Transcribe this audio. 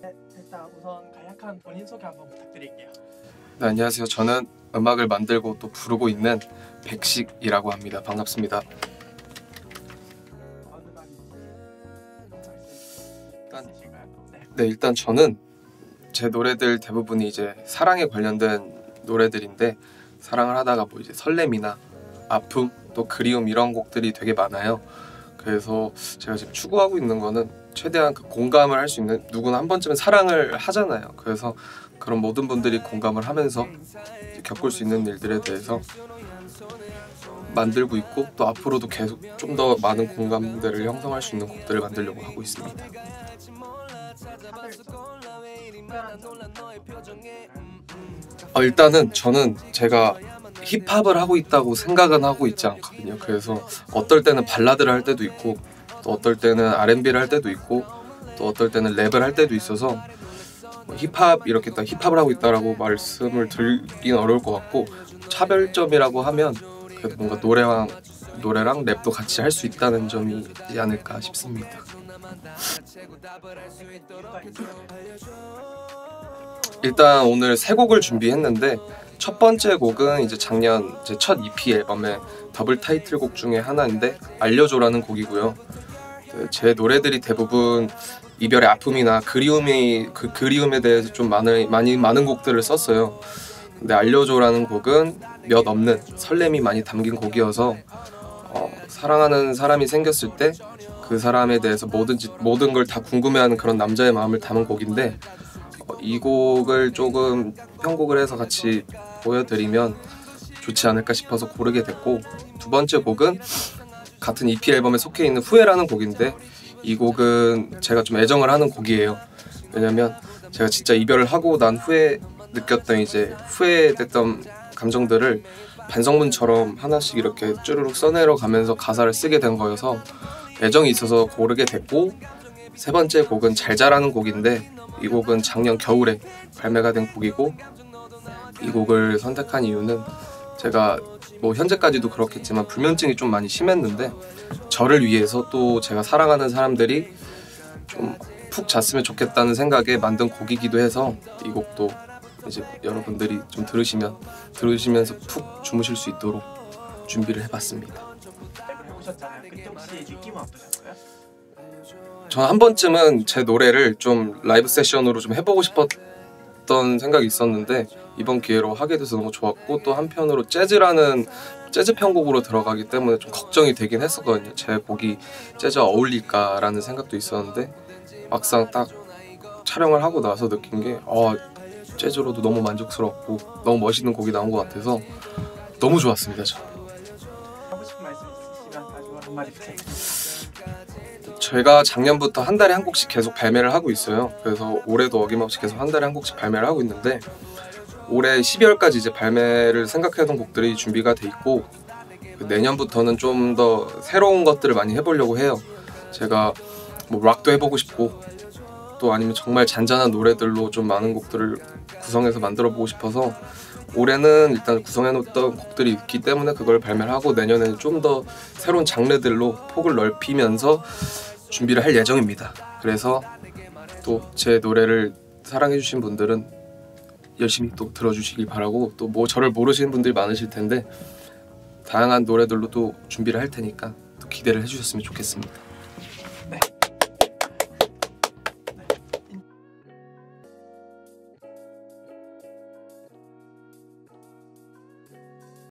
네, 일단 우선 간략한 본인 소개 한번 부탁드릴게요. 네, 안녕하세요. 저는 음악을 만들고 또 부르고 있는 백식이라고 합니다. 반갑습니다. 일단-. 네, 일단 저는 제 노래들 대부분이 이제 사랑에 관련된 노래들인데 사랑을 하다가 뭐 이제 설렘이나 아픔 또 그리움 이런 곡들이 되게 많아요. 그래서 제가 지금 추구하고 있는 거는 최대한 그 공감을 할 수 있는 누구나 한 번쯤은 사랑을 하잖아요. 그래서 그런 모든 분들이 공감을 하면서 겪을 수 있는 일들에 대해서 만들고 있고 또 앞으로도 계속 좀 더 많은 공감들을 형성할 수 있는 곡들을 만들려고 하고 있습니다. 어, 일단은 저는 제가 힙합을 하고 있다고 생각은 하고 있지 않거든요. 그래서 어떨 때는 발라드를 할 때도 있고 또 어떨 때는 R&B를 할 때도 있고 또 어떨 때는 랩을 할 때도 있어서 뭐 힙합 이렇게 딱 힙합을 하고 있다라고 말씀을 드리긴 어려울 것 같고 차별점이라고 하면 그래도 뭔가 노래랑 노래랑 랩도 같이 할 수 있다는 점이지 않을까 싶습니다. 일단 오늘 세 곡을 준비했는데 첫 번째 곡은 이제 작년 제 첫 EP 앨범의 더블 타이틀곡 중에 하나인데 알려줘라는 곡이고요. 네, 제 노래들이 대부분 이별의 아픔이나 그리움이 그 그리움에 대해서 좀 많은 많이 많은 곡들을 썼어요. 근데 알려줘라는 곡은 몇 없는 설렘이 많이 담긴 곡이어서 어, 사랑하는 사람이 생겼을 때 그 사람에 대해서 뭐든지 모든 걸 다 궁금해하는 그런 남자의 마음을 담은 곡인데 어, 이 곡을 조금 편곡을 해서 같이 보여드리면 좋지 않을까 싶어서 고르게 됐고 두 번째 곡은 같은 EP 앨범에 속해 있는 후회라는 곡인데 이 곡은 제가 좀 애정을 하는 곡이에요. 왜냐면 제가 진짜 이별을 하고 난 후에 느꼈던 이제 후회됐던 감정들을 반성문처럼 하나씩 이렇게 쭈르륵 써내려 가면서 가사를 쓰게 된 거여서 애정이 있어서 고르게 됐고 세 번째 곡은 잘 자라는 곡인데 이 곡은 작년 겨울에 발매가 된 곡이고 이 곡을 선택한 이유는 제가 뭐 현재까지도 그렇겠지만 불면증이 좀 많이 심했는데 저를 위해서 또 제가 사랑하는 사람들이 좀 푹 잤으면 좋겠다는 생각에 만든 곡이기도 해서 이 곡도 이제 여러분들이 좀 들으시면 들으시면서 푹 주무실 수 있도록 준비를 해봤습니다. 저는 한 번쯤은 제 노래를 좀 라이브 세션으로 좀 해보고 싶었던 생각이 있었는데 이번 기회로 하게 돼서 너무 좋았고 또 한편으로 재즈라는 재즈 편곡으로 들어가기 때문에 좀 걱정이 되긴 했었거든요. 제 곡이 재즈와 어울릴까라는 생각도 있었는데 막상 딱 촬영을 하고 나서 느낀 게 어, 재즈로도 너무 만족스럽고 너무 멋있는 곡이 나온 것 같아서 너무 좋았습니다. 저. 하고 싶은 말씀 있으시면 마지막 한마디 부탁드립니다. 제가 작년부터 한 달에 한 곡씩 계속 발매를 하고 있어요. 그래서 올해도 어김없이 계속 한 달에 한 곡씩 발매를 하고 있는데 올해 12월까지 이제 발매를 생각해둔 곡들이 준비가 돼 있고 그 내년부터는 좀 더 새로운 것들을 많이 해보려고 해요. 제가 뭐 락도 해보고 싶고 또 아니면 정말 잔잔한 노래들로 좀 많은 곡들을 구성해서 만들어 보고 싶어서 올해는 일단 구성해놓던 곡들이 있기 때문에 그걸 발매를 하고 내년에는 좀 더 새로운 장르들로 폭을 넓히면서 준비를 할 예정입니다. 그래서 또 제 노래를 사랑해주신 분들은 열심히 또 들어주시길 바라고 또 뭐 저를 모르시는 분들이 많으실 텐데 다양한 노래들로 또 준비를 할 테니까 또 기대를 해주셨으면 좋겠습니다.